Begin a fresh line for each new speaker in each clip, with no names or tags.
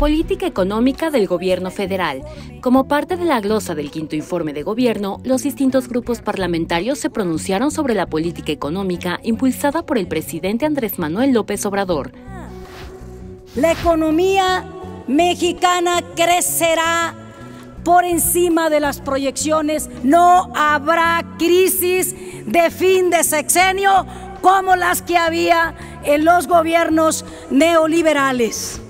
Política económica del Gobierno federal. Como parte de la glosa del quinto informe de gobierno, los distintos grupos parlamentarios se pronunciaron sobre la política económica impulsada por el presidente Andrés Manuel López Obrador.
La economía mexicana crecerá por encima de las proyecciones. No habrá crisis de fin de sexenio como las que había en los gobiernos neoliberales.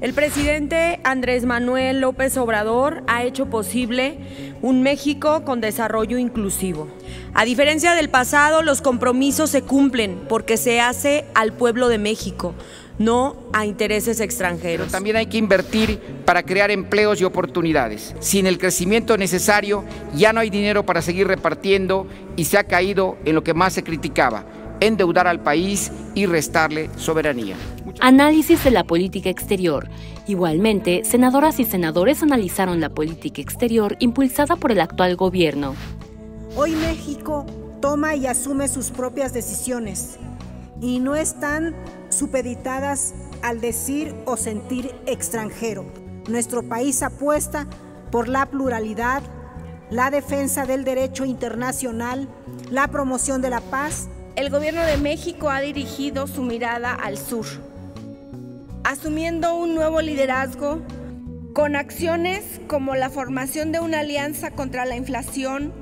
El presidente Andrés Manuel López Obrador ha hecho posible un México con desarrollo inclusivo. A diferencia del pasado, los compromisos se cumplen porque se hace al pueblo de México, no a intereses extranjeros.
También hay que invertir para crear empleos y oportunidades. Sin el crecimiento necesario, ya no hay dinero para seguir repartiendo y se ha caído en lo que más se criticaba, endeudar al país y restarle soberanía.
Análisis de la política exterior. Igualmente, senadoras y senadores analizaron la política exterior impulsada por el actual gobierno.
Hoy México toma y asume sus propias decisiones y no están supeditadas al decir o sentir extranjero. Nuestro país apuesta por la pluralidad, la defensa del derecho internacional, la promoción de la paz.
El gobierno de México ha dirigido su mirada al sur asumiendo un nuevo liderazgo con acciones como la formación de una alianza contra la inflación,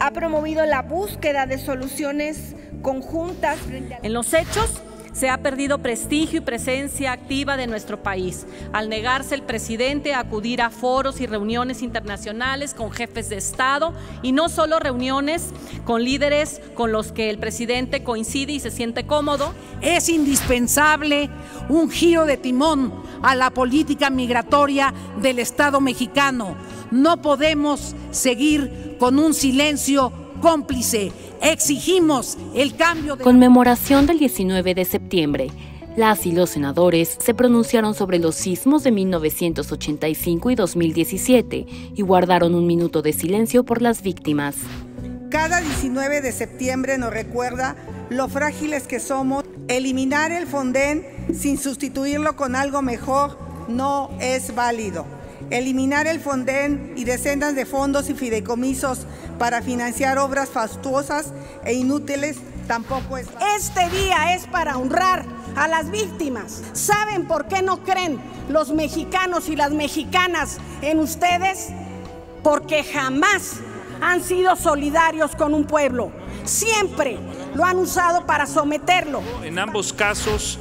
ha promovido la búsqueda de soluciones conjuntas.
En los hechos, se ha perdido prestigio y presencia activa de nuestro país, al negarse el presidente a acudir a foros y reuniones internacionales con jefes de Estado y no solo reuniones con líderes con los que el presidente coincide y se siente cómodo.
Es indispensable un giro de timón a la política migratoria del Estado mexicano. No podemos seguir con un silencio cómplice. Exigimos el cambio de...
Conmemoración del 19 de septiembre. Las y los senadores se pronunciaron sobre los sismos de 1985 y 2017 y guardaron un minuto de silencio por las víctimas.
Cada 19 de septiembre nos recuerda lo frágiles que somos. Eliminar el Fonden sin sustituirlo con algo mejor no es válido eliminar el Fonden y decenas de fondos y fideicomisos para financiar obras fastuosas e inútiles tampoco es.
Este día es para honrar a las víctimas. ¿Saben por qué no creen los mexicanos y las mexicanas en ustedes? Porque jamás han sido solidarios con un pueblo. Siempre lo han usado para someterlo.
En ambos casos,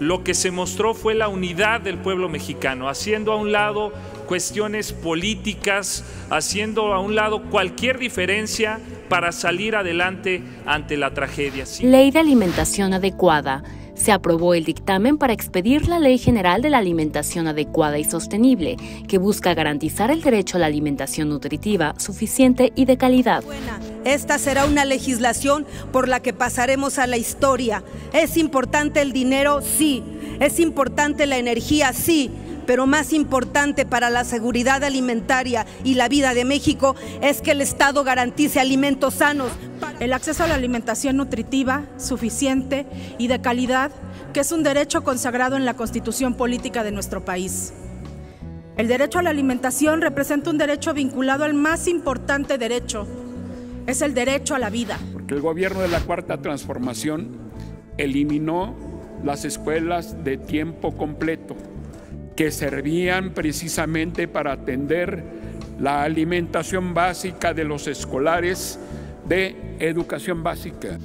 lo que se mostró fue la unidad del pueblo mexicano, haciendo a un lado cuestiones políticas, haciendo a un lado cualquier diferencia para salir adelante ante la tragedia.
Ley de alimentación adecuada. Se aprobó el dictamen para expedir la Ley General de la Alimentación Adecuada y Sostenible, que busca garantizar el derecho a la alimentación nutritiva, suficiente y de calidad.
Esta será una legislación por la que pasaremos a la historia. ¿Es importante el dinero? Sí. ¿Es importante la energía? Sí pero más importante para la seguridad alimentaria y la vida de México es que el Estado garantice alimentos sanos.
El acceso a la alimentación nutritiva, suficiente y de calidad, que es un derecho consagrado en la Constitución Política de nuestro país. El derecho a la alimentación representa un derecho vinculado al más importante derecho, es el derecho a la vida.
Porque el gobierno de la Cuarta Transformación eliminó las escuelas de tiempo completo que servían precisamente para atender la alimentación básica de los escolares de educación básica.